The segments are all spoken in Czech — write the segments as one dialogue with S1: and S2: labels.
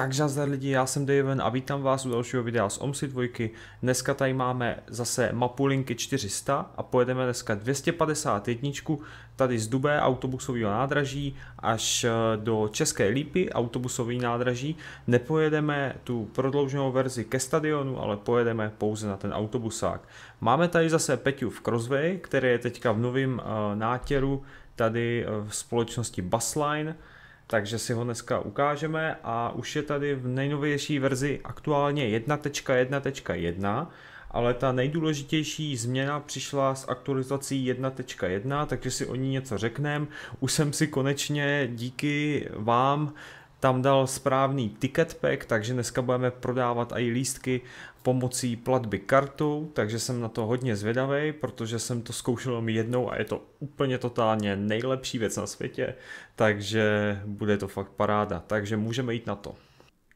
S1: Takže zdar lidi, já jsem Daven a vítám vás u dalšího videa z OMSI 2. Dneska tady máme zase mapu linky 400 a pojedeme dneska 251 tady z Dubé autobusového nádraží až eh, do České Lípy autobusový nádraží. Nepojedeme tu prodlouženou verzi ke stadionu, ale pojedeme pouze na ten autobusák. Máme tady zase Peťu v Crossway, který je teďka v novém uh, nátěru tady uh, v společnosti Busline takže si ho dneska ukážeme a už je tady v nejnovější verzi aktuálně 1.1.1, ale ta nejdůležitější změna přišla s aktualizací 1.1, takže si o ní něco řekneme. Už jsem si konečně díky vám tam dal správný ticket pack, takže dneska budeme prodávat i lístky pomocí platby kartou, takže jsem na to hodně zvědavý, protože jsem to zkoušel mi jednou a je to úplně totálně nejlepší věc na světě, takže bude to fakt paráda, takže můžeme jít na to.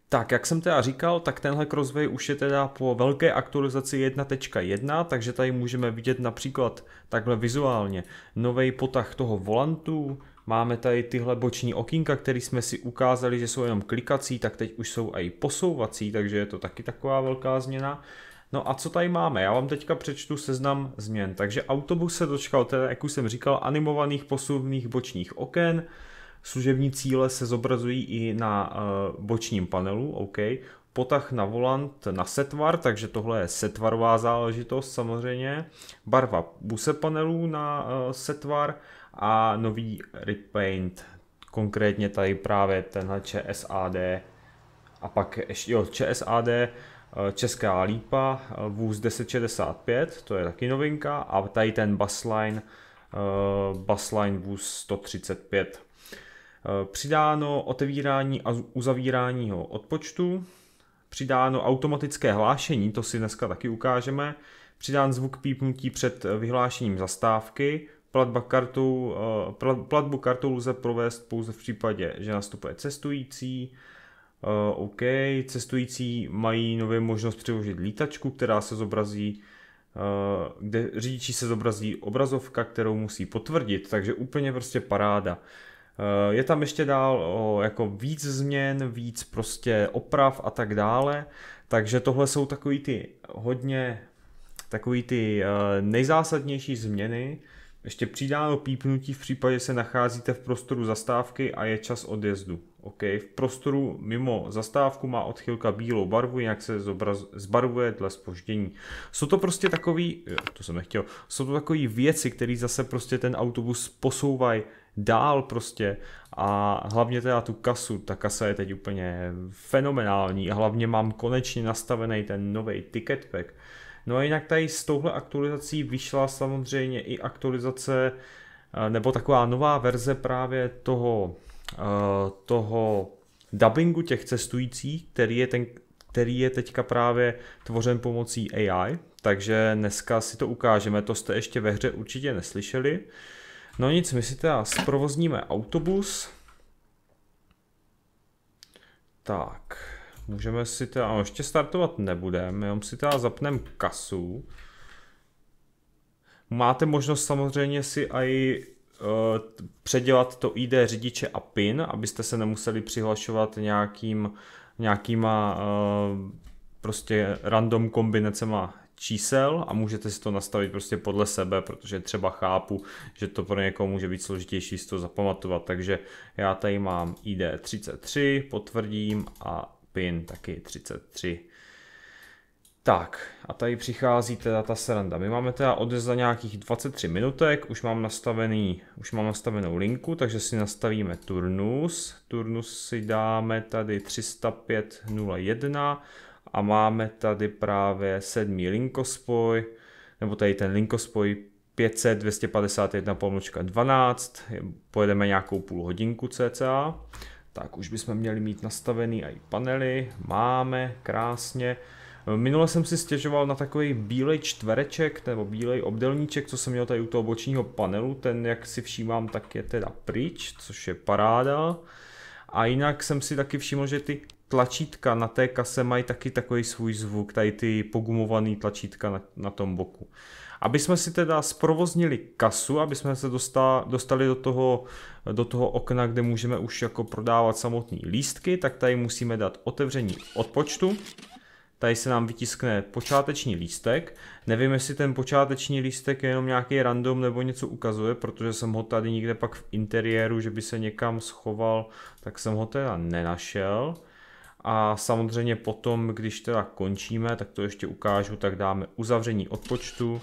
S1: Tak, jak jsem teda říkal, tak tenhle Crossway už je teda po velké aktualizaci 1.1, takže tady můžeme vidět například takhle vizuálně nový potah toho volantu, Máme tady tyhle boční okýnka, které jsme si ukázali, že jsou jenom klikací, tak teď už jsou i posouvací, takže je to taky taková velká změna. No a co tady máme? Já vám teďka přečtu seznam změn. Takže autobus se dočkal, teda, jak už jsem říkal, animovaných posuvných bočních oken. Služební cíle se zobrazují i na uh, bočním panelu, OK. Potah na volant na setvar, takže tohle je setvarová záležitost samozřejmě. Barva buse panelů na uh, setvar a nový repaint, konkrétně tady právě tenhle ČSAD a pak ještě jo, ČSAD eh, Česká lípa, eh, vůz 1065, to je taky novinka a tady ten busline, uh, busline vůz 135. Přidáno otevírání a uzavírání odpočtu, přidáno automatické hlášení, to si dneska taky ukážeme, přidán zvuk pípnutí před vyhlášením zastávky, Platba kartou, eh, platbu kartou lze provést pouze v případě, že nastupuje cestující. Eh, OK, cestující mají nově možnost přiložit lítačku, která se zobrazí, eh, kde řidiči se zobrazí obrazovka, kterou musí potvrdit, takže úplně prostě paráda. Je tam ještě dál jako víc změn, víc prostě oprav a tak dále, takže tohle jsou takový ty hodně takový ty nejzásadnější změny, ještě přidáno pípnutí v případě, že se nacházíte v prostoru zastávky a je čas odjezdu. OK, v prostoru mimo zastávku má odchylka bílou barvu, jak se zobraz, zbarvuje dle spoždění. Jsou to prostě takový, jo, to jsem nechtěl, jsou to takové věci, které zase prostě ten autobus posouvají dál prostě a hlavně teda tu kasu, ta kasa je teď úplně fenomenální a hlavně mám konečně nastavený ten nový ticket pack, No a jinak tady s touhle aktualizací vyšla samozřejmě i aktualizace eh, nebo taková nová verze právě toho, eh, toho dubbingu těch cestujících, který je, ten, který je teďka právě tvořen pomocí AI, takže dneska si to ukážeme, to jste ještě ve hře určitě neslyšeli. No nic, my si teda zprovozníme autobus. Tak, Můžeme si teda, no ještě startovat nebudeme, jenom si teda zapneme kasu. Máte možnost samozřejmě si i uh, předělat to ID řidiče a PIN, abyste se nemuseli přihlašovat nějakým, nějakýma uh, prostě random kombinacema čísel a můžete si to nastavit prostě podle sebe, protože třeba chápu, že to pro někoho může být složitější si to zapamatovat, takže já tady mám ID 33, potvrdím a pin taky 33. Tak, a tady přichází teda ta sranda. My máme teda odez za nějakých 23 minutek, už mám nastavený, už mám nastavenou linku, takže si nastavíme turnus. Turnus si dáme tady 305.01 a máme tady právě sedmý linkospoj, nebo tady ten linkospoj 500 251 pomlčka 12, pojedeme nějakou půl hodinku cca. Tak už bychom měli mít nastavený i panely, máme krásně. Minule jsem si stěžoval na takový bílej čtvereček nebo bílej obdelníček, co jsem měl tady u toho bočního panelu, ten jak si všímám, tak je teda pryč, což je paráda. A jinak jsem si taky všiml, že ty tlačítka na té kase mají taky takový svůj zvuk, tady ty pogumovaný tlačítka na, na tom boku. Aby jsme si teda zprovoznili kasu, aby jsme se dostali, do toho, do toho okna, kde můžeme už jako prodávat samotné lístky, tak tady musíme dát otevření odpočtu. Tady se nám vytiskne počáteční lístek. Nevím, jestli ten počáteční lístek je jenom nějaký random nebo něco ukazuje, protože jsem ho tady někde pak v interiéru, že by se někam schoval, tak jsem ho teda nenašel. A samozřejmě potom, když teda končíme, tak to ještě ukážu, tak dáme uzavření odpočtu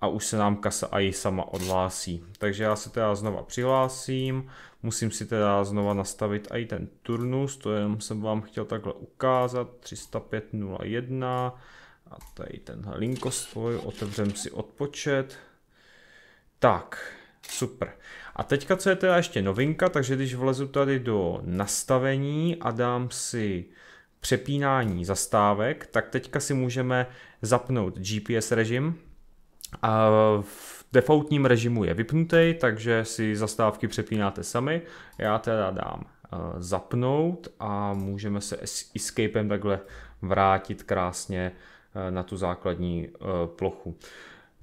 S1: a už se nám kasa AI sama odhlásí. Takže já se teda znova přihlásím, musím si teda znova nastavit i ten turnus, to jenom jsem vám chtěl takhle ukázat, 305.01 a tady tenhle linkostvoj, otevřem si odpočet. Tak, super. A teďka, co je teda ještě novinka, takže když vlezu tady do nastavení a dám si přepínání zastávek, tak teďka si můžeme zapnout GPS režim. A v defaultním režimu je vypnutý, takže si zastávky přepínáte sami. Já teda dám eh, zapnout a můžeme se escapem takhle vrátit krásně eh, na tu základní eh, plochu.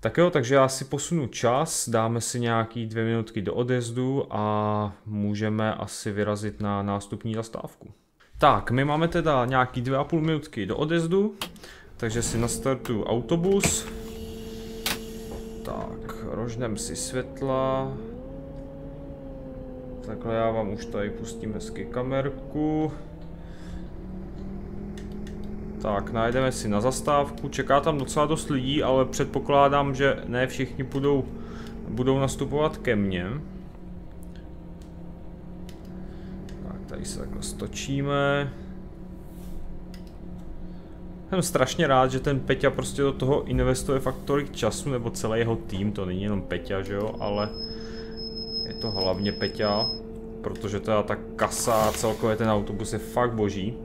S1: Tak jo, takže já si posunu čas, dáme si nějaký dvě minutky do odjezdu a můžeme asi vyrazit na nástupní zastávku. Tak, my máme teda nějaký dvě a půl minutky do odjezdu, takže si nastartuju autobus. Tak, rožnem si světla. Takhle já vám už tady pustím hezky kamerku. Tak, najdeme si na zastávku, čeká tam docela dost lidí, ale předpokládám, že ne všichni budou, budou nastupovat ke mně. Tak, tady se takhle stočíme. Jsem strašně rád, že ten Peťa prostě do toho investuje fakt tolik času, nebo celý jeho tým, to není jenom Peťa, že jo, ale je to hlavně Peťa, protože teda ta kasa a celkově ten autobus je fakt boží.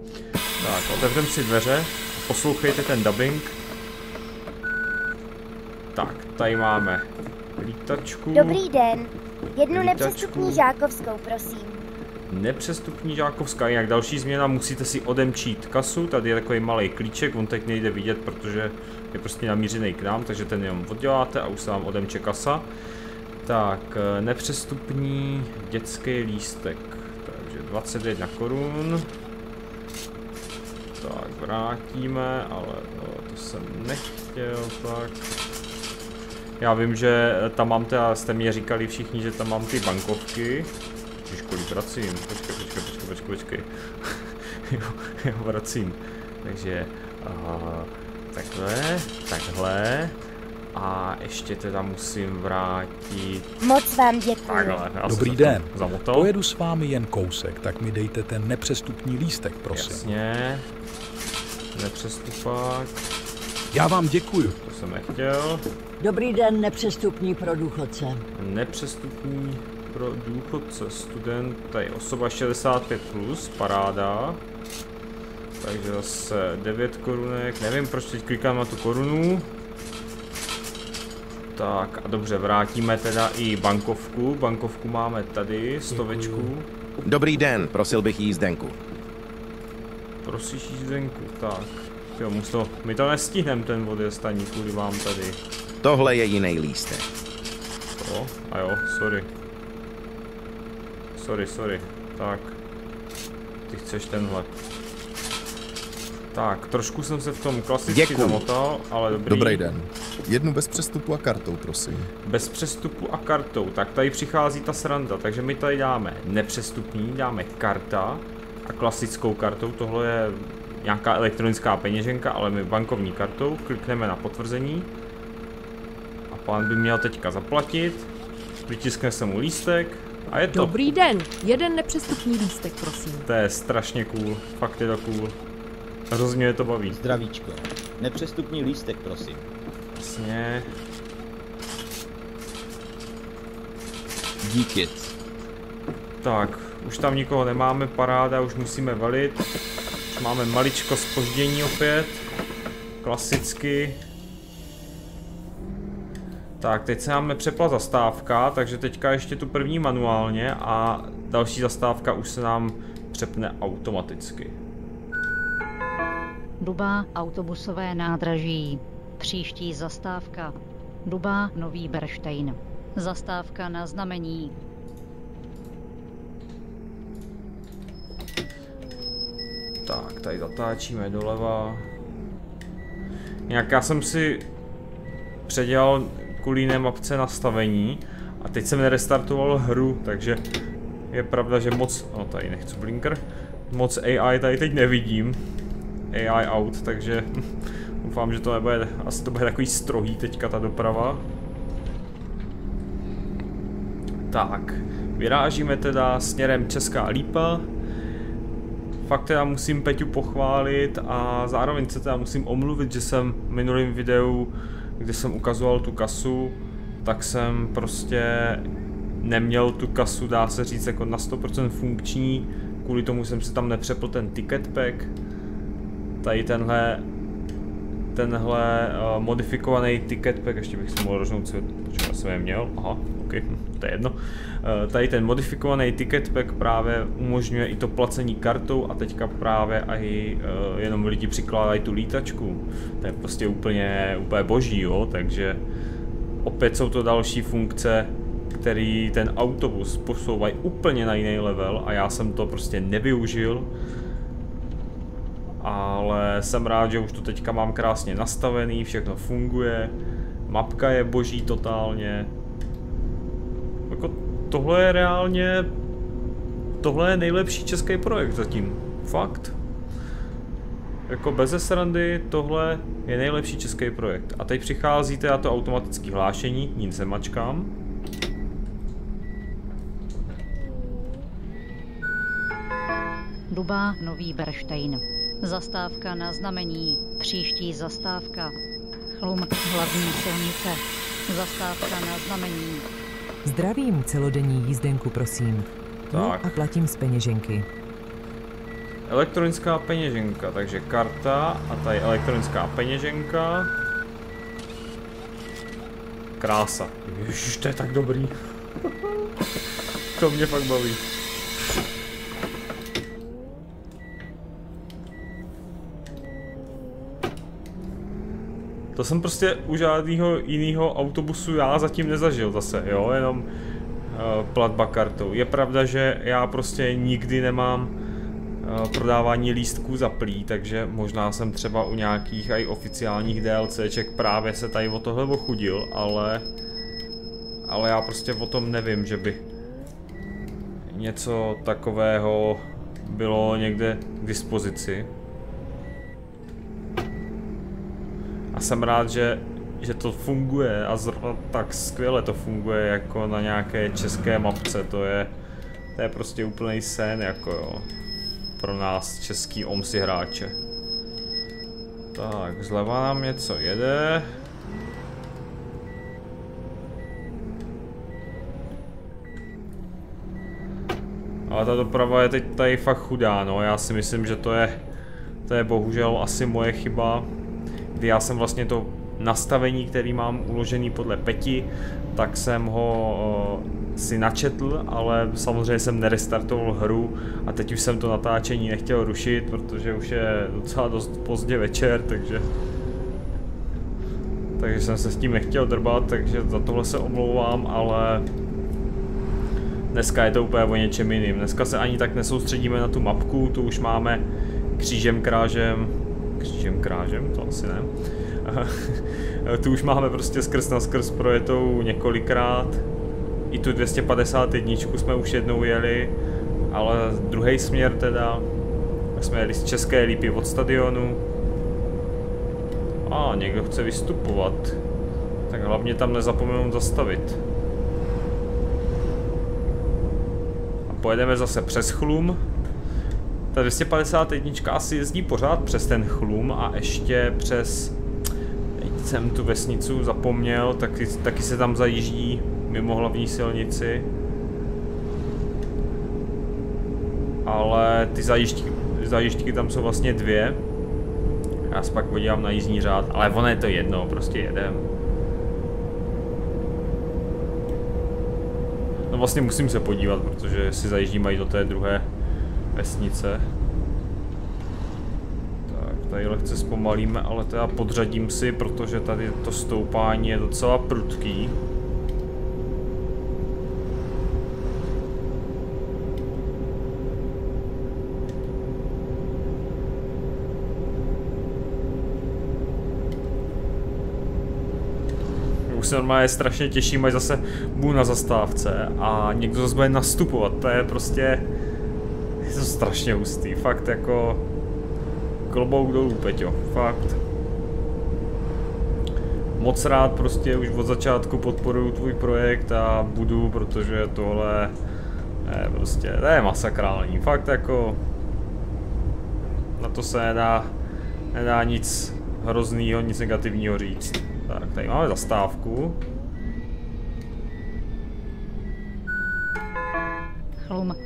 S1: Tak, otevřem si dveře, poslouchejte ten dubbing. Tak, tady máme lítačku.
S2: Dobrý den. Jednu lítačku. nepřestupní žákovskou, prosím.
S1: Nepřestupní žákovská, jinak další změna, musíte si odemčít kasu, tady je takový malý klíček, on teď nejde vidět, protože je prostě namířený k nám, takže ten jenom odděláte a už se vám odemče kasa. Tak, nepřestupní dětský lístek, takže 21 korun tak vrátíme, ale no, to jsem nechtěl, tak. Já vím, že tam mám teda, jste mi říkali všichni, že tam mám ty bankovky. Když kolik vracím, počkej, počkej, počkej, počkej, počkej. jo, jo, vracím. Takže, uh, takhle, takhle. A ještě teda musím vrátit...
S2: Moc vám děkuji.
S1: Takhle,
S3: Dobrý den. Zamotal. Pojedu s vámi jen kousek, tak mi dejte ten nepřestupní lístek, prosím.
S1: Jasně. Nepřestupák.
S3: Já vám děkuju.
S1: To jsem nechtěl.
S4: Dobrý den, nepřestupní pro důchodce.
S1: Nepřestupní pro důchodce, student, tady osoba 65+, plus, paráda. Takže zase 9 korunek, nevím proč teď klikám na tu korunu. Tak a dobře, vrátíme teda i bankovku, bankovku máme tady, stovečku.
S5: Dobrý den, prosil bych jízdenku.
S1: Prosíš jízdenku, tak. Jo, to, my to nestihneme ten odjezd ani kvůli vám tady.
S5: Tohle je jiný lístek.
S1: To? A jo, sorry. Sorry, sorry. Tak. Ty chceš tenhle. Tak, trošku jsem se v tom klasicky Děkuju. zamotal, ale dobrý.
S6: Dobrý den. Jednu bez přestupu a kartou, prosím.
S1: Bez přestupu a kartou. Tak tady přichází ta sranda, takže my tady dáme nepřestupní, dáme karta a klasickou kartou. Tohle je nějaká elektronická peněženka, ale my bankovní kartou. Klikneme na potvrzení. A pán by měl teďka zaplatit. Vytiskne se mu lístek, a je to.
S7: Dobrý den, jeden nepřestupní lístek, prosím.
S1: To je strašně cool, fakt je to cool. Hrozně je to baví.
S8: Zdravíčko. Nepřestupní lístek, prosím.
S1: Jasně.
S8: Díky.
S1: Tak, už tam nikoho nemáme, paráda, už musíme valit. Už máme maličko spoždění opět. Klasicky. Tak, teď se máme přepla zastávka, takže teďka ještě tu první manuálně a další zastávka už se nám přepne automaticky.
S9: Duba autobusové nádraží. Příští zastávka. Duba Nový Berštejn. Zastávka na znamení.
S1: Tak, tady zatáčíme doleva. Nějak já jsem si předělal kvůli jiné mapce nastavení a teď jsem nerestartoval hru, takže je pravda, že moc, no tady nechci blinker, moc AI tady teď nevidím. AI out, takže doufám, že to nebude, asi to bude takový strohý teďka ta doprava. Tak, vyrážíme teda směrem Česká Lípa. Fakt teda musím Peťu pochválit a zároveň se teda musím omluvit, že jsem v minulém videu, kde jsem ukazoval tu kasu, tak jsem prostě neměl tu kasu, dá se říct, jako na 100% funkční, kvůli tomu jsem si tam nepřepl ten ticket pack. Tady tenhle tenhle uh, modifikovaný ticket pack, ještě bych si mohl rožnout svět, počkej, jsem je měl, aha, ok, to je jedno. Uh, tady ten modifikovaný ticket pack právě umožňuje i to placení kartou a teďka právě i uh, jenom lidi přikládají tu lítačku. To je prostě úplně, úplně boží, jo, takže opět jsou to další funkce, který ten autobus posouvají úplně na jiný level a já jsem to prostě nevyužil. Ale jsem rád, že už to teďka mám krásně nastavený, všechno funguje, mapka je boží totálně. Jako tohle je reálně, tohle je nejlepší český projekt zatím, fakt. Jako bez srandy, tohle je nejlepší český projekt. A teď přichází teda to automatické hlášení, nic se mačkám.
S9: Duba Nový Berštejn. Zastávka na znamení. Příští zastávka. Chlum hlavní silnice. Zastávka na znamení.
S10: Zdravím celodenní jízdenku, prosím. No
S1: Tak.
S10: a platím z peněženky.
S1: Elektronická peněženka, takže karta a tady elektronická peněženka. Krása. Ježiš, to je tak dobrý. to mě fakt baví. To jsem prostě u žádného jiného autobusu já zatím nezažil zase, jo, jenom uh, platba kartou. Je pravda, že já prostě nikdy nemám uh, prodávání lístků za plí, takže možná jsem třeba u nějakých i oficiálních DLCček právě se tady o tohle ochudil, ale ale já prostě o tom nevím, že by něco takového bylo někde k dispozici. A jsem rád, že, že to funguje a zrovna tak skvěle to funguje jako na nějaké české mapce, to je, to je prostě úplný sen jako jo, pro nás český OMSI hráče. Tak, zleva nám něco jede. Ale ta doprava je teď tady fakt chudá, no. Já si myslím, že to je, to je bohužel asi moje chyba, kdy já jsem vlastně to nastavení, který mám uložený podle peti, tak jsem ho uh, si načetl, ale samozřejmě jsem nerestartoval hru a teď už jsem to natáčení nechtěl rušit, protože už je docela dost pozdě večer, takže takže jsem se s tím nechtěl drbat, takže za tohle se omlouvám, ale dneska je to úplně o něčem jiným. Dneska se ani tak nesoustředíme na tu mapku, tu už máme křížem krážem, křížem krážem, to asi ne. tu už máme prostě skrz na skrz projetou několikrát. I tu 251 jsme už jednou jeli, ale druhý směr teda, jsme jeli z České lípy od stadionu. A, někdo chce vystupovat. Tak hlavně tam nezapomenout zastavit. A pojedeme zase přes chlum. Ta 251 asi jezdí pořád přes ten chlum a ještě přes... Jsem tu vesnicu zapomněl, taky, taky se tam zajíždí mimo hlavní silnici. Ale ty zajížďky, zajížďky tam jsou vlastně dvě. Já se pak podívám na jízdní řád, ale ono je to jedno, prostě jedem. No vlastně musím se podívat, protože si zajíždí mají do té druhé vesnice. Tak, tady lehce zpomalíme, ale teda podřadím si, protože tady to stoupání je docela prudký. se normálně strašně těším, až zase budu na zastávce a někdo zase bude nastupovat, to je prostě, je to strašně hustý, fakt jako klobouk dolů, Peťo, fakt. Moc rád prostě už od začátku podporuju tvůj projekt a budu, protože tohle je prostě, to je masakrální, fakt jako na to se nedá, nedá nic hroznýho, nic negativního říct. Tak, tady máme zastávku.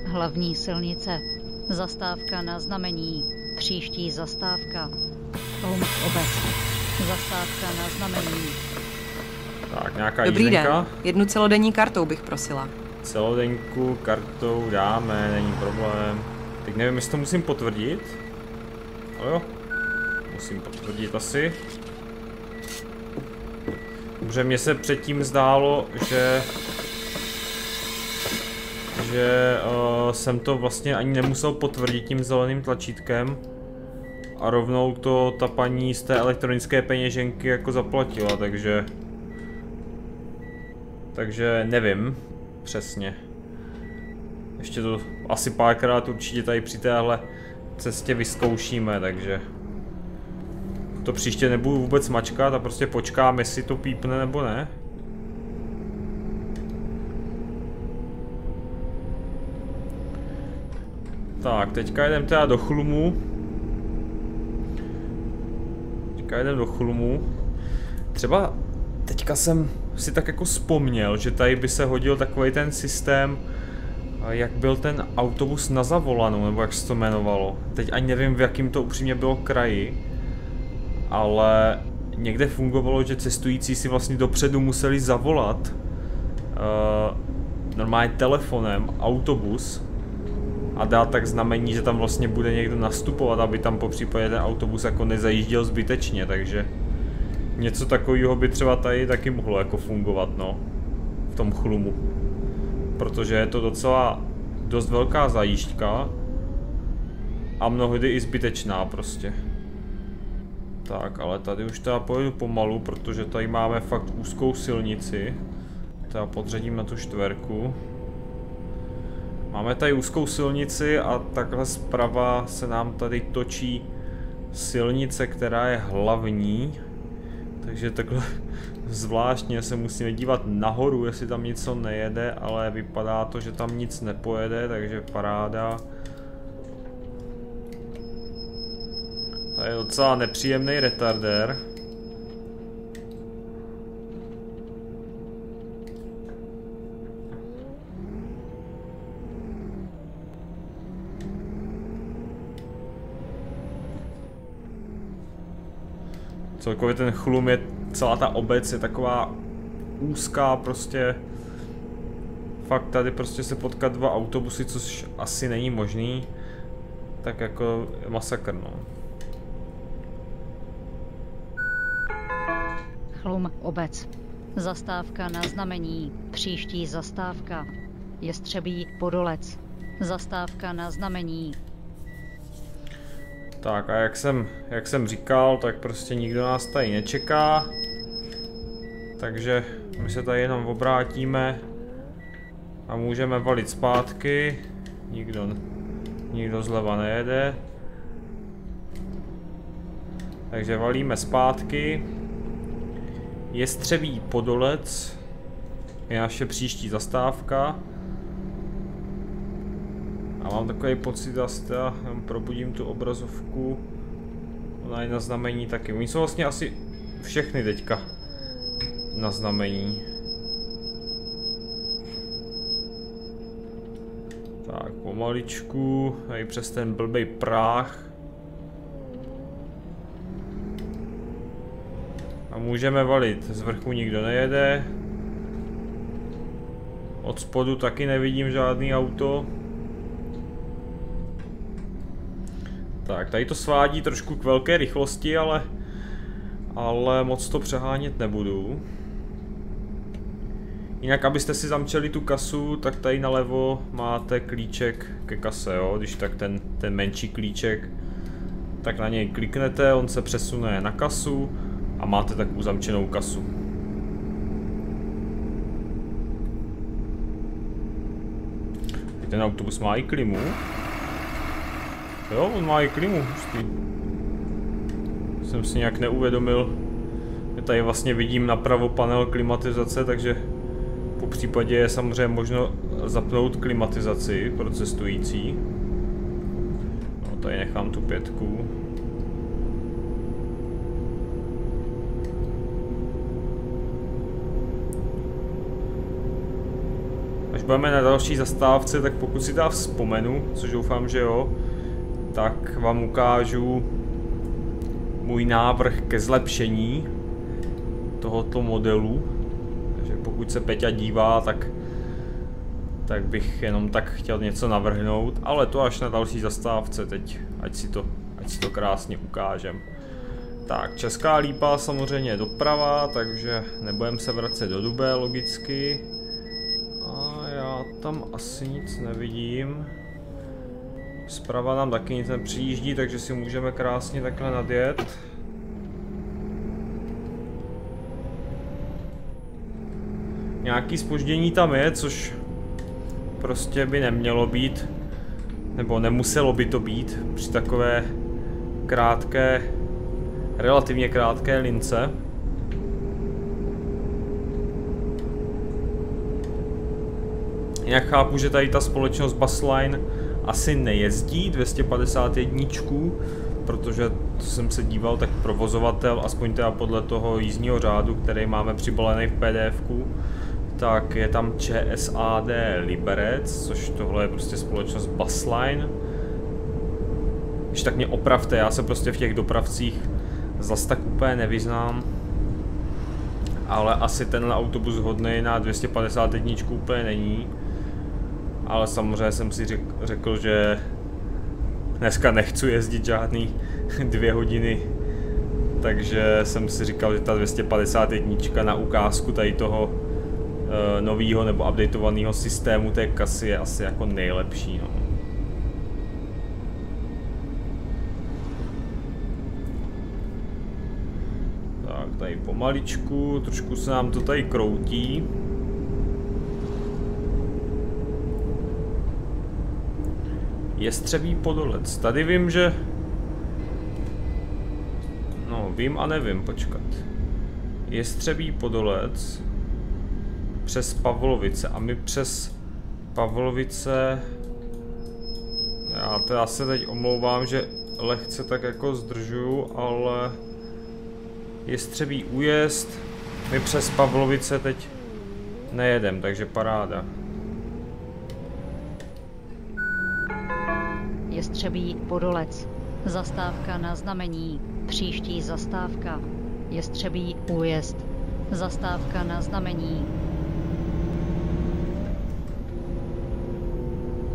S9: Hlavní silnice. Zastávka na znamení. Příští zastávka. Chlum obec. Zastávka na znamení.
S1: Tak, nějaká
S11: Dobrý
S1: jízdenka.
S11: den. Jednu celodenní kartou bych prosila.
S1: Celodenku kartou dáme, není problém. Teď nevím, jestli to musím potvrdit. Ale jo, musím potvrdit asi. Dobře, mně se předtím zdálo, že že uh, jsem to vlastně ani nemusel potvrdit tím zeleným tlačítkem a rovnou to ta paní z té elektronické peněženky jako zaplatila, takže takže nevím přesně. Ještě to asi párkrát určitě tady při téhle cestě vyzkoušíme, takže to příště nebudu vůbec mačkat a prostě počkám, jestli to pípne nebo ne. Tak, teďka jdem teda do chlumu. Teďka jdem do chlumu. Třeba teďka jsem si tak jako vzpomněl, že tady by se hodil takový ten systém, jak byl ten autobus na zavolanou, nebo jak se to jmenovalo. Teď ani nevím, v jakým to upřímně bylo kraji ale někde fungovalo, že cestující si vlastně dopředu museli zavolat uh, normálně telefonem autobus a dát tak znamení, že tam vlastně bude někdo nastupovat, aby tam po případě ten autobus jako nezajížděl zbytečně, takže něco takového by třeba tady taky mohlo jako fungovat, no, v tom chlumu. Protože je to docela dost velká zajížďka a mnohdy i zbytečná prostě. Tak, ale tady už teda pojedu pomalu, protože tady máme fakt úzkou silnici. Teda podřadím na tu čtverku. Máme tady úzkou silnici a takhle zprava se nám tady točí silnice, která je hlavní. Takže takhle zvláštně se musíme dívat nahoru, jestli tam něco nejede, ale vypadá to, že tam nic nepojede, takže paráda. To je docela nepříjemný retardér. Celkově ten chlum je, celá ta obec je taková úzká prostě. Fakt tady prostě se potkat dva autobusy, což asi není možný. Tak jako masakr no.
S9: Chlum obec. Zastávka na znamení. Příští zastávka. Jestřebí Podolec. Zastávka na znamení.
S1: Tak a jak jsem, jak jsem říkal, tak prostě nikdo nás tady nečeká. Takže my se tady jenom obrátíme a můžeme valit zpátky. Nikdo, nikdo zleva nejede. Takže valíme zpátky. Jestřebí Podolec je naše příští zastávka. A mám takový pocit, že já probudím tu obrazovku. Ona je na znamení taky. Oni jsou vlastně asi všechny teďka na znamení. Tak, pomaličku, i přes ten blbej práh. A můžeme valit, z vrchu nikdo nejede. Od spodu taky nevidím žádný auto. Tak, tady to svádí trošku k velké rychlosti, ale, ale moc to přehánět nebudu. Jinak, abyste si zamčeli tu kasu, tak tady nalevo máte klíček ke kase, jo? Když tak ten, ten menší klíček, tak na něj kliknete, on se přesune na kasu a máte takovou zamčenou kasu. Ten autobus má i klimu. Jo, on má i klimu. Hustý. Jsem si nějak neuvědomil. Já tady vlastně vidím napravo panel klimatizace, takže po případě je samozřejmě možno zapnout klimatizaci pro cestující. No, tady nechám tu pětku. Budeme na další zastávce, tak pokud si dá vzpomenu, což doufám, že jo, tak vám ukážu můj návrh ke zlepšení tohoto modelu. Takže pokud se Peťa dívá, tak, tak bych jenom tak chtěl něco navrhnout, ale to až na další zastávce teď, ať si to, ať si to krásně ukážem. Tak, Česká lípa samozřejmě je doprava, takže nebudeme se vracet do Dubé logicky. A já tam asi nic nevidím. Zprava nám taky nic nepřijíždí, takže si můžeme krásně takhle nadjet. Nějaký spoždění tam je, což prostě by nemělo být, nebo nemuselo by to být při takové krátké, relativně krátké lince. Jinak chápu, že tady ta společnost Busline asi nejezdí 251, protože to jsem se díval, tak provozovatel, aspoň teda podle toho jízdního řádu, který máme přibalený v pdf tak je tam ČSAD Liberec, což tohle je prostě společnost Busline. Když tak mě opravte, já se prostě v těch dopravcích zas tak úplně nevyznám. Ale asi tenhle autobus hodný na 251 úplně není ale samozřejmě jsem si řekl, řekl, že dneska nechci jezdit žádný dvě hodiny, takže jsem si říkal, že ta 251 na ukázku tady toho uh, eh, nového nebo updateovaného systému té kasy je asi jako nejlepší. No. Tak, tady pomaličku, trošku se nám to tady kroutí. Jestřebí podolec. Tady vím, že... No, vím a nevím, počkat. Jestřebí podolec přes Pavlovice a my přes Pavlovice... Já to já se teď omlouvám, že lehce tak jako zdržuju, ale... Jestřebí újezd, my přes Pavlovice teď nejedem, takže paráda.
S9: Jestřebí Podolec. Zastávka na znamení. Příští zastávka. Jestřebí újezd. Zastávka na znamení.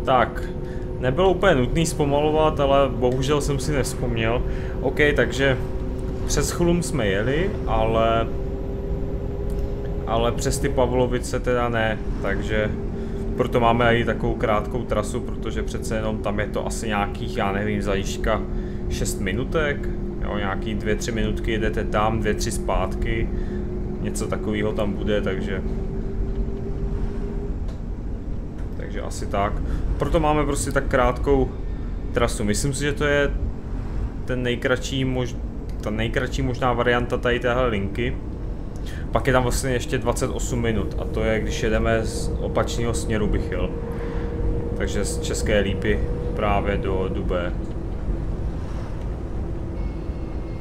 S1: Tak, nebylo úplně nutný zpomalovat, ale bohužel jsem si nevzpomněl. OK, takže přes Chlum jsme jeli, ale ale přes ty Pavlovice teda ne, takže proto máme i takovou krátkou trasu, protože přece jenom tam je to asi nějakých, já nevím, zajížďka 6 minutek, jo, nějaký 2-3 minutky jedete tam, 2-3 zpátky, něco takového tam bude, takže takže asi tak. Proto máme prostě tak krátkou trasu. Myslím si, že to je ten nejkratší mož... ta nejkratší možná varianta tady téhle linky. Pak je tam vlastně ještě 28 minut a to je, když jedeme z opačného směru bych jel. Takže z České lípy právě do Dubé.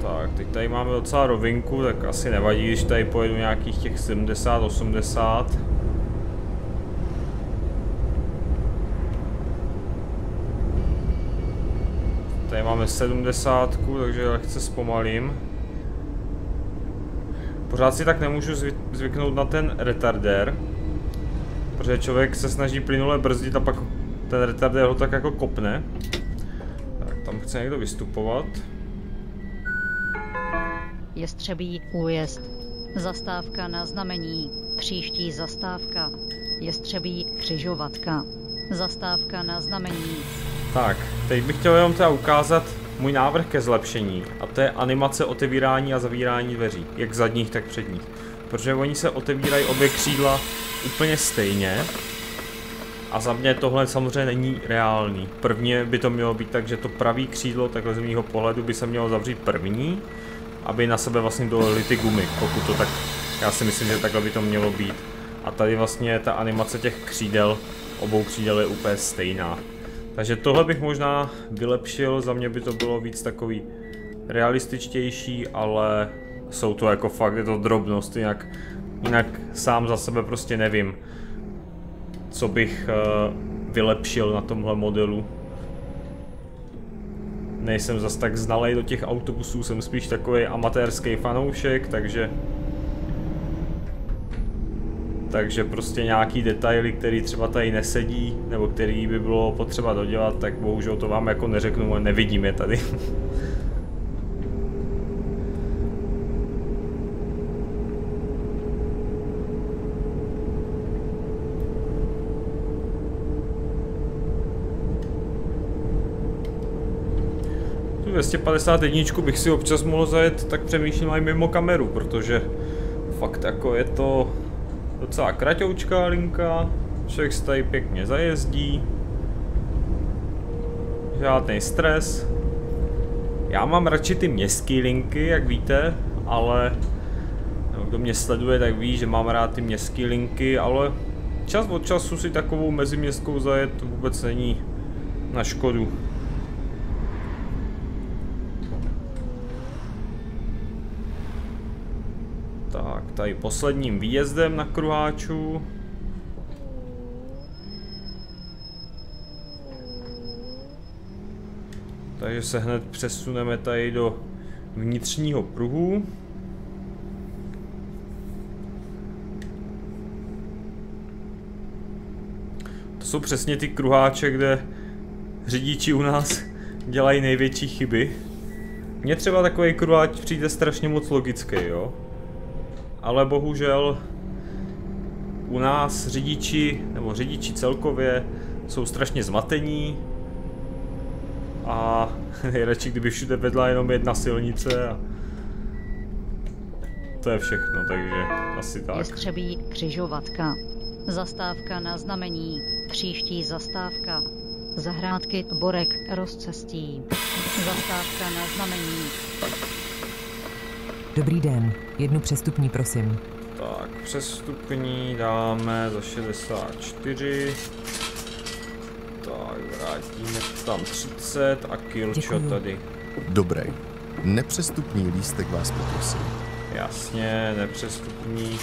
S1: Tak, teď tady máme docela rovinku, tak asi nevadí, když tady pojedu nějakých těch 70-80. Tady máme 70, takže lehce zpomalím. Pořád si tak nemůžu zvyknout na ten retardér, protože člověk se snaží plynule brzdit a pak ten retardér ho tak jako kopne. Tak tam chce někdo vystupovat.
S9: Jestřebí újezd. Zastávka na znamení. Příští zastávka. Jestřebí křižovatka. Zastávka na znamení.
S1: Tak, teď bych chtěl jenom teda ukázat můj návrh ke zlepšení. A to je animace otevírání a zavírání dveří. Jak zadních, tak předních. Protože oni se otevírají obě křídla úplně stejně. A za mě tohle samozřejmě není reálný. Prvně by to mělo být tak, že to pravý křídlo, takhle z mého pohledu, by se mělo zavřít první, aby na sebe vlastně dolili ty gumy, pokud to tak, já si myslím, že takhle by to mělo být. A tady vlastně ta animace těch křídel, obou křídel je úplně stejná. Takže tohle bych možná vylepšil, za mě by to bylo víc takový realističtější, ale jsou to jako fakt, je to drobnost, jinak, jinak sám za sebe prostě nevím, co bych uh, vylepšil na tomhle modelu. Nejsem zas tak znalej do těch autobusů, jsem spíš takový amatérský fanoušek, takže takže prostě nějaký detaily, který třeba tady nesedí, nebo který by bylo potřeba dodělat, tak bohužel to vám jako neřeknu, nevidím je tady. tu 251 bych si občas mohl zajet, tak přemýšlím i mimo kameru, protože fakt jako je to Docela kratoučká linka, člověk se tady pěkně zajezdí. Žádný stres. Já mám radši ty městské linky, jak víte, ale kdo mě sleduje, tak ví, že mám rád ty městské linky, ale čas od času si takovou meziměstskou zajet vůbec není na škodu. Tady posledním výjezdem na kruháčů. Takže se hned přesuneme tady do vnitřního pruhu. To jsou přesně ty kruháče, kde řidiči u nás dělají největší chyby. Mně třeba takový kruháč přijde strašně moc logický, jo ale bohužel u nás řidiči, nebo řidiči celkově, jsou strašně zmatení a nejradši, kdyby všude vedla jenom jedna silnice a to je všechno, takže asi tak.
S9: Jestřebí křižovatka. Zastávka na znamení. Příští zastávka. Zahrádky Borek rozcestí. Zastávka na znamení.
S10: Dobrý den, jednu přestupní, prosím.
S1: Tak, přestupní dáme za 64. Tak, vrátíme tam 30 a kilčo tady.
S6: Dobrý. Nepřestupní lístek vás poprosím.
S1: Jasně, nepřestupní.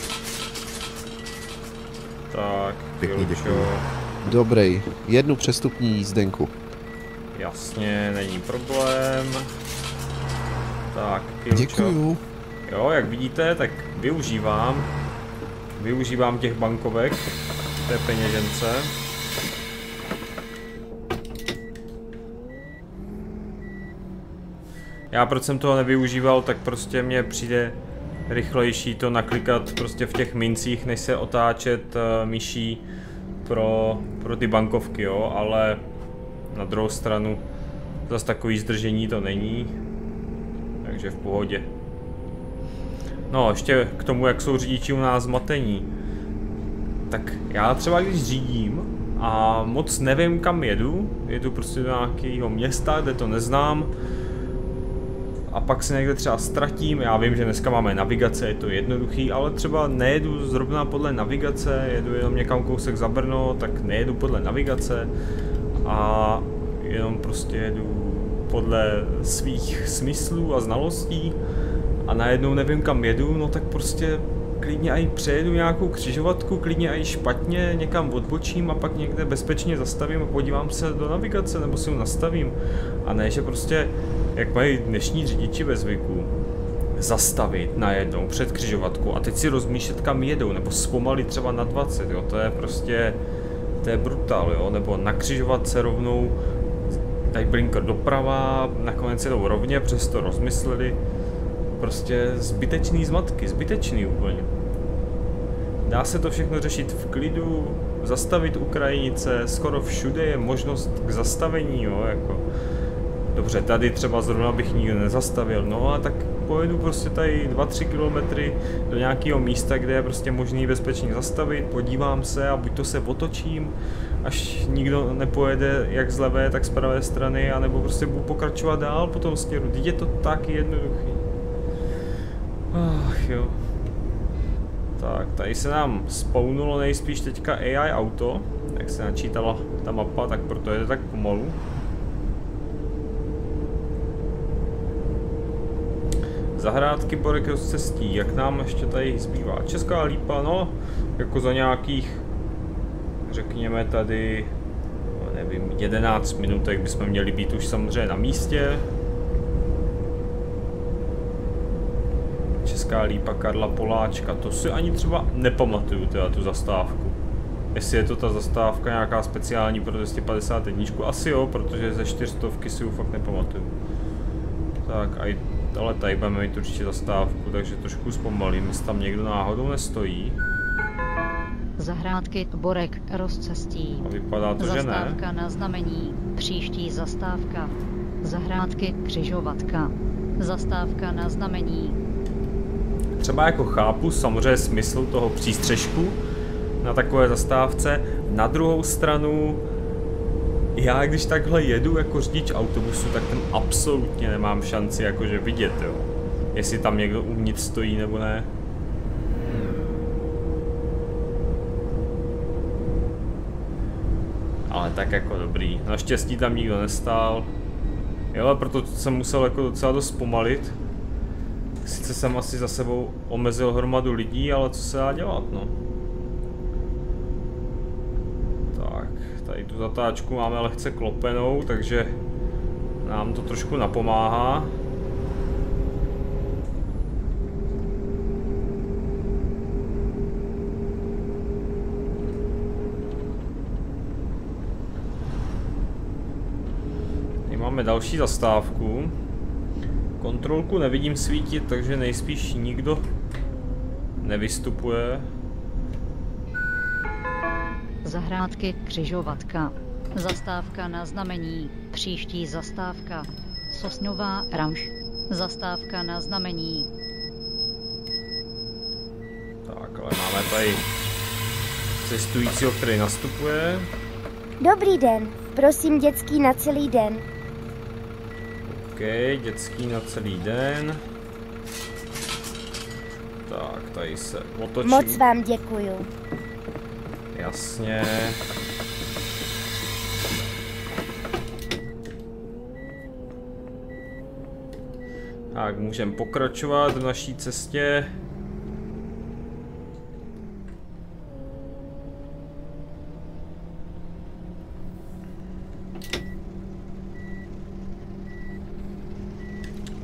S1: Tak,
S6: Pěkný
S1: kilčo.
S12: Dobrý, jednu přestupní jízdenku.
S1: Jasně, není problém. Tak, kilčo.
S6: Děkuju.
S1: Jo, jak vidíte, tak využívám. Využívám těch bankovek té peněžence. Já proč jsem toho nevyužíval, tak prostě mně přijde rychlejší to naklikat prostě v těch mincích, než se otáčet uh, myší pro, pro ty bankovky, jo, ale na druhou stranu zase takový zdržení to není, takže v pohodě. No, ještě k tomu, jak jsou řidiči u nás zmatení. Tak já třeba když řídím a moc nevím kam jedu, jedu prostě do nějakého města, kde to neznám, a pak se někde třeba ztratím, já vím, že dneska máme navigace, je to jednoduchý, ale třeba nejedu zrovna podle navigace, jedu jenom někam kousek za Brno, tak nejedu podle navigace a jenom prostě jedu podle svých smyslů a znalostí a najednou nevím kam jedu, no tak prostě klidně i přejedu nějakou křižovatku, klidně i špatně někam odbočím a pak někde bezpečně zastavím a podívám se do navigace nebo si ho nastavím. A ne, že prostě, jak mají dnešní řidiči ve zvyku, zastavit najednou před křižovatku a teď si rozmýšlet kam jedou, nebo zpomalit třeba na 20, jo, to je prostě, to je brutál, jo, nebo na křižovatce rovnou Tady blinker doprava, nakonec jedou rovně, přesto rozmysleli. Prostě zbytečný zmatky, zbytečný úplně. Dá se to všechno řešit v klidu, zastavit Ukrajinice, skoro všude je možnost k zastavení, jo, jako. Dobře, tady třeba zrovna bych nikdo nezastavil, no a tak pojedu prostě tady 2-3 kilometry do nějakého místa, kde je prostě možný bezpečně zastavit, podívám se a buď to se otočím, až nikdo nepojede jak z levé, tak z pravé strany, anebo prostě budu pokračovat dál po tom směru. Teď je to tak jednoduchý. Jo. Tak, tady se nám spawnulo nejspíš teďka AI auto, jak se načítala ta mapa, tak proto je to tak pomalu. Zahrádky Borek cestí, jak nám ještě tady zbývá? Česká lípa, no, jako za nějakých, řekněme tady, no nevím, 11 minutek bychom měli být už samozřejmě na místě. Česká lípa Karla Poláčka, to si ani třeba nepamatuju teda tu zastávku. Jestli je to ta zastávka nějaká speciální pro 251, asi jo, protože ze 400 si ju fakt nepamatuju. Tak a ale tady budeme mít určitě zastávku, takže trošku zpomalím, jestli tam někdo náhodou nestojí.
S9: Zahrádky Borek rozcestí.
S1: A vypadá to,
S9: Zastávka
S1: že ne.
S9: Zastávka na znamení. Příští zastávka. Zahrádky Křižovatka. Zastávka na znamení.
S1: Třeba jako chápu samozřejmě smysl toho přístřežku na takové zastávce. Na druhou stranu já když takhle jedu jako řidič autobusu, tak ten absolutně nemám šanci jakože vidět, jo. Jestli tam někdo uvnitř stojí nebo ne. Ale tak jako dobrý. Naštěstí tam nikdo nestál. Jo, ale proto jsem musel jako docela dost pomalit. Sice jsem asi za sebou omezil hromadu lidí, ale co se dá dělat, no. Tady tu zatáčku máme lehce klopenou, takže nám to trošku napomáhá. Tady máme další zastávku. Kontrolku nevidím svítit, takže nejspíš nikdo nevystupuje.
S9: Zahrádky Křižovatka. Zastávka na znamení. Příští zastávka. Sosnová Ramš. Zastávka na znamení.
S1: Tak, ale máme tady cestujícího, který nastupuje.
S2: Dobrý den, prosím dětský na celý den.
S1: Dětský na celý den. Tak, tady se otočím.
S2: Moc vám děkuju.
S1: Jasně. Tak, můžeme pokračovat v naší cestě.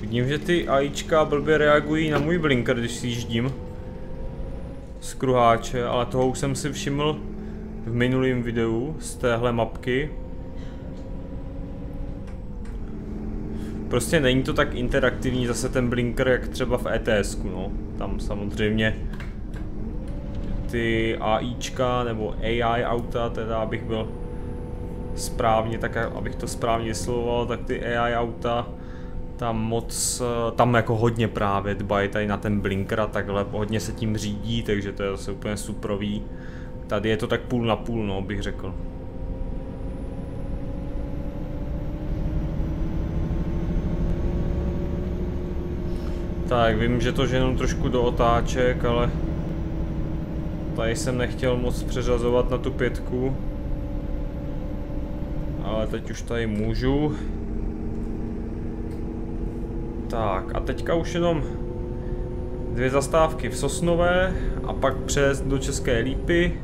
S1: Vidím, že ty AIčka blbě reagují na můj blinker, když si jíždím z kruháče, ale toho už jsem si všiml v minulém videu z téhle mapky. Prostě není to tak interaktivní zase ten blinker, jak třeba v ETS, no. Tam samozřejmě ty AIčka nebo AI auta, teda abych byl správně, tak abych to správně vyslovoval, tak ty AI auta tam moc, tam jako hodně právě dbají tady na ten blinker a takhle, hodně se tím řídí, takže to je zase úplně suprový. Tady je to tak půl na půl, no, bych řekl. Tak, vím, že to ženu trošku do otáček, ale tady jsem nechtěl moc přeřazovat na tu pětku. Ale teď už tady můžu. Tak a teďka už jenom dvě zastávky v Sosnové a pak přes do České Lípy.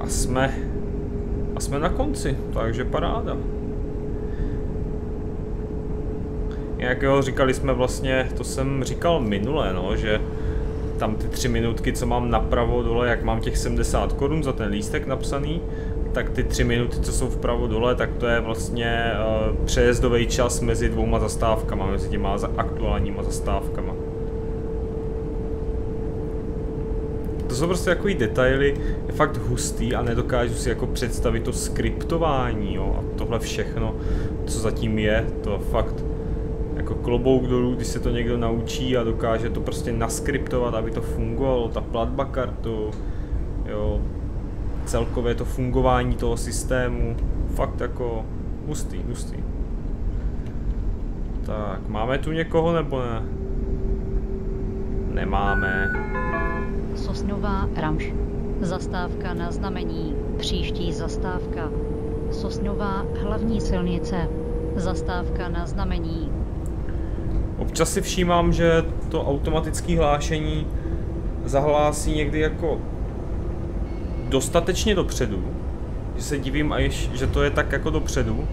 S1: A jsme, a jsme na konci, takže paráda. Jak jo, říkali jsme vlastně, to jsem říkal minule, no, že tam ty tři minutky, co mám napravo dole, jak mám těch 70 korun za ten lístek napsaný, tak ty tři minuty, co jsou vpravo dole, tak to je vlastně uh, přejezdový čas mezi dvouma zastávkama, mezi těma aktuálníma zastávkama. To jsou prostě takový detaily, je fakt hustý a nedokážu si jako představit to skriptování, jo, a tohle všechno, co zatím je, to fakt jako klobouk dolů, když se to někdo naučí a dokáže to prostě naskriptovat, aby to fungovalo, ta platba kartu, jo, celkově to fungování toho systému, fakt jako hustý, hustý. Tak, máme tu někoho nebo ne? Nemáme.
S9: Sosnová Ramš. Zastávka na znamení. Příští zastávka. Sosnová hlavní silnice. Zastávka na znamení.
S1: Občas si všímám, že to automatické hlášení zahlásí někdy jako dostatečně dopředu, že se divím, až, že to je tak jako dopředu,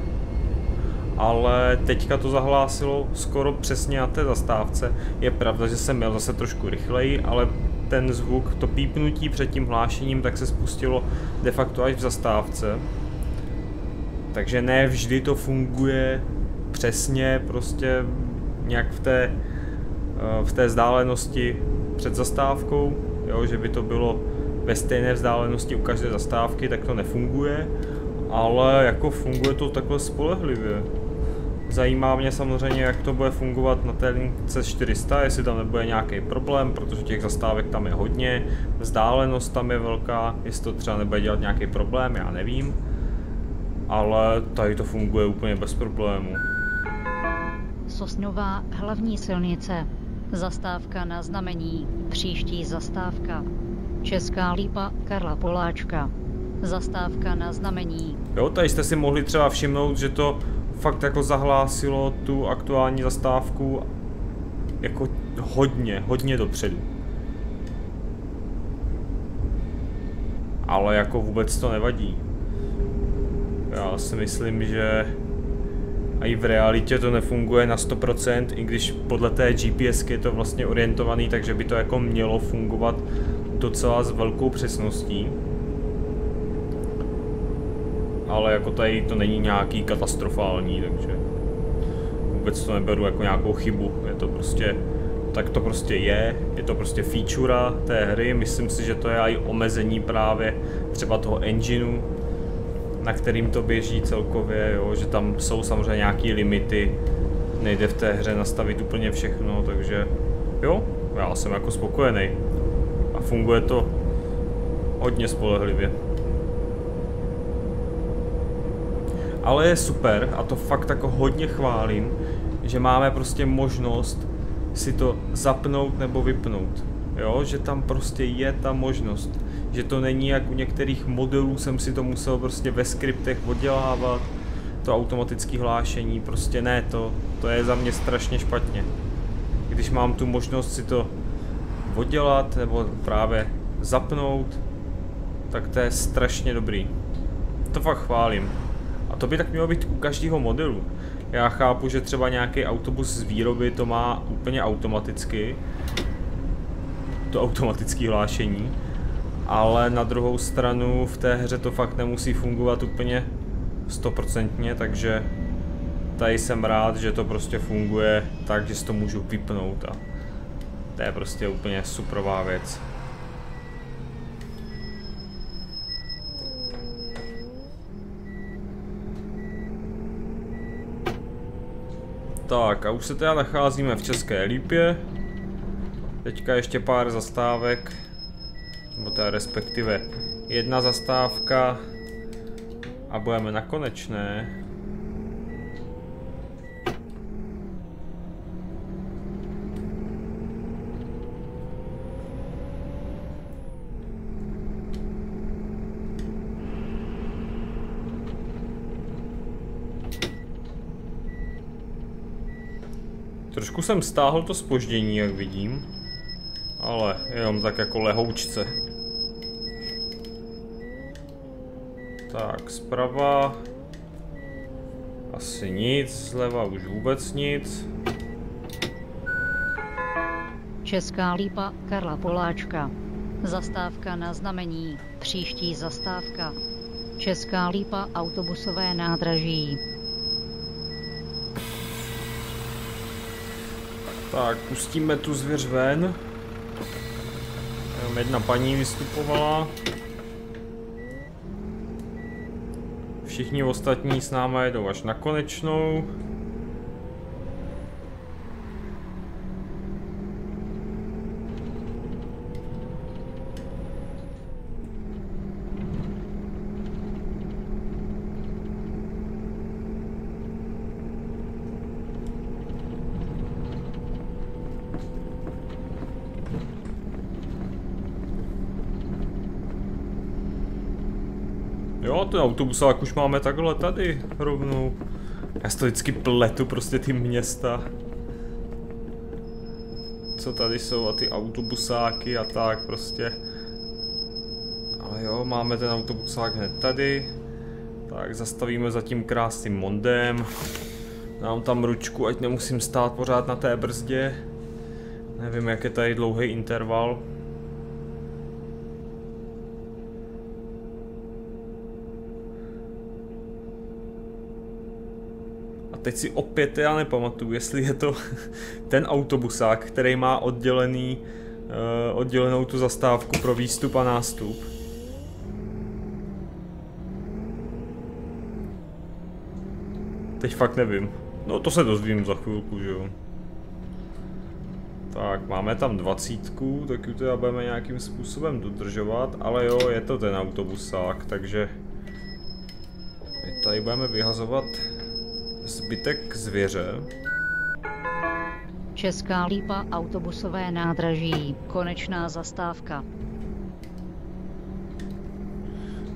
S1: ale teďka to zahlásilo skoro přesně na té zastávce. Je pravda, že jsem měl zase trošku rychleji, ale ten zvuk, to pípnutí před tím hlášením, tak se spustilo de facto až v zastávce. Takže ne vždy to funguje přesně, prostě nějak v té, eh, v té vzdálenosti před zastávkou, jo, že by to bylo ve stejné vzdálenosti u každé zastávky, tak to nefunguje, ale jako funguje to takhle spolehlivě. Zajímá mě samozřejmě, jak to bude fungovat na té lince 400, jestli tam nebude nějaký problém, protože těch zastávek tam je hodně, vzdálenost tam je velká, jestli to třeba nebude dělat nějaký problém, já nevím. Ale tady to funguje úplně bez problému.
S9: Sosnová hlavní silnice. Zastávka na znamení. Příští zastávka. Česká lípa Karla Poláčka. Zastávka na znamení.
S1: Jo, tady jste si mohli třeba všimnout, že to fakt jako zahlásilo tu aktuální zastávku jako hodně, hodně dopředu. Ale jako vůbec to nevadí. Já si myslím, že i v realitě to nefunguje na 100%, i když podle té GPS je to vlastně orientovaný, takže by to jako mělo fungovat docela s velkou přesností. Ale jako tady to není nějaký katastrofální, takže vůbec to neberu jako nějakou chybu. Je to prostě, tak to prostě je, je to prostě feature té hry, myslím si, že to je i omezení právě třeba toho engineu, na kterým to běží celkově, jo, že tam jsou samozřejmě nějaké limity, nejde v té hře nastavit úplně všechno, takže jo, já jsem jako spokojený funguje to hodně spolehlivě. Ale je super, a to fakt jako hodně chválím, že máme prostě možnost si to zapnout nebo vypnout. Jo, že tam prostě je ta možnost. Že to není jak u některých modelů jsem si to musel prostě ve skriptech oddělávat, to automatické hlášení, prostě ne, to, to je za mě strašně špatně. Když mám tu možnost si to oddělat nebo právě zapnout, tak to je strašně dobrý. To fakt chválím. A to by tak mělo být u každého modelu. Já chápu, že třeba nějaký autobus z výroby to má úplně automaticky, to automatické hlášení, ale na druhou stranu v té hře to fakt nemusí fungovat úplně stoprocentně, takže tady jsem rád, že to prostě funguje tak, že si to můžu vypnout a to je prostě úplně superová věc. Tak a už se teda nacházíme v České Lípě. Teďka ještě pár zastávek, nebo teda respektive jedna zastávka a budeme na konečné. Trošku jsem stáhl to spoždění, jak vidím. Ale jenom tak jako lehoučce. Tak, zprava. Asi nic, zleva už vůbec nic.
S9: Česká lípa Karla Poláčka. Zastávka na znamení. Příští zastávka. Česká lípa autobusové nádraží.
S1: Tak, pustíme tu zvěř ven. Jedna paní vystupovala. Všichni ostatní s náma jedou až na konečnou. Ten autobusák už máme takhle tady rovnou. Já si to vždycky pletu, prostě ty města. Co tady jsou a ty autobusáky a tak prostě. Ale jo, máme ten autobusák hned tady. Tak zastavíme za tím krásným mondem. Dám tam ručku, ať nemusím stát pořád na té brzdě. Nevím, jak je tady dlouhý interval. Teď si opět já nepamatuju, jestli je to ten autobusák, který má oddělený, uh, oddělenou tu zastávku pro výstup a nástup. Teď fakt nevím. No to se dozvím za chvilku, že jo. Tak, máme tam dvacítku, tak ji teda budeme nějakým způsobem dodržovat, ale jo, je to ten autobusák, takže my tady budeme vyhazovat Zbytek zvěře.
S9: Česká lípa autobusové nádraží. Konečná zastávka.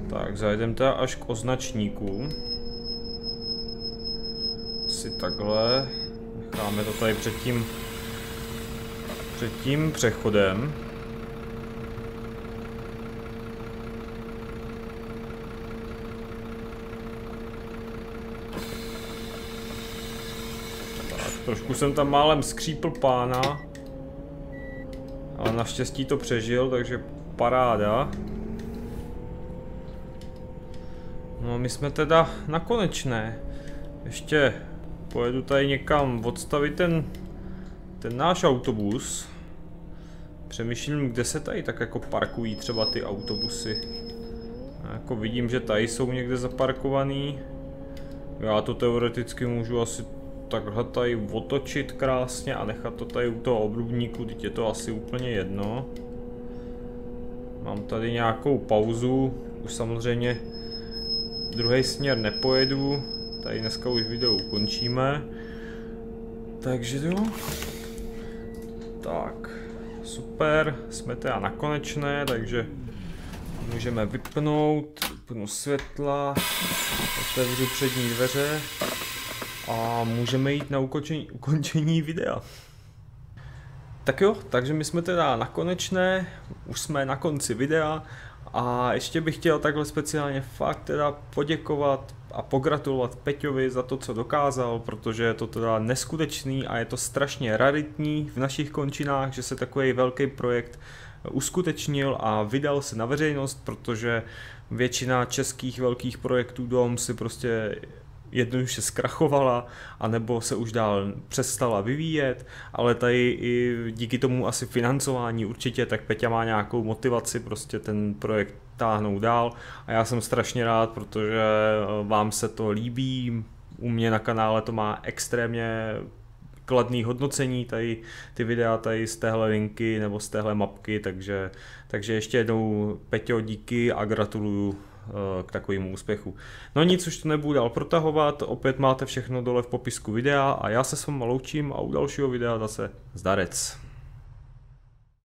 S1: Tak, zajdeme teda až k označníku. Asi takhle. Necháme to tady před tím, před tím přechodem. Trošku jsem tam málem skřípl pána. Ale naštěstí to přežil, takže paráda. No my jsme teda na konečné. Ještě pojedu tady někam odstavit ten, ten náš autobus. Přemýšlím, kde se tady tak jako parkují třeba ty autobusy. A jako vidím, že tady jsou někde zaparkovaný. Já to teoreticky můžu asi takhle tady otočit krásně a nechat to tady u toho obrubníku, teď je to asi úplně jedno. Mám tady nějakou pauzu, už samozřejmě druhý směr nepojedu, tady dneska už video ukončíme. Takže jo. Tak, super, jsme teda na konečné, takže můžeme vypnout, vypnu světla, otevřu přední dveře a můžeme jít na ukončení, ukončení videa. Tak jo, takže my jsme teda na konečné, už jsme na konci videa a ještě bych chtěl takhle speciálně fakt teda poděkovat a pogratulovat Peťovi za to, co dokázal, protože je to teda neskutečný a je to strašně raritní v našich končinách, že se takový velký projekt uskutečnil a vydal se na veřejnost, protože většina českých velkých projektů dom si prostě jednoduše zkrachovala, anebo se už dál přestala vyvíjet, ale tady i díky tomu asi financování určitě, tak Peťa má nějakou motivaci prostě ten projekt táhnout dál. A já jsem strašně rád, protože eh, vám se to líbí, u mě na kanále to má extrémně kladný hodnocení tady ty videa tady z téhle linky nebo z téhle mapky, takže, takže ještě jednou Peťo díky a gratuluju k takovému úspěchu. No nic, už to nebudu dál protahovat, opět máte všechno dole v popisku videa a já se s vámi loučím a u dalšího videa zase zdarec.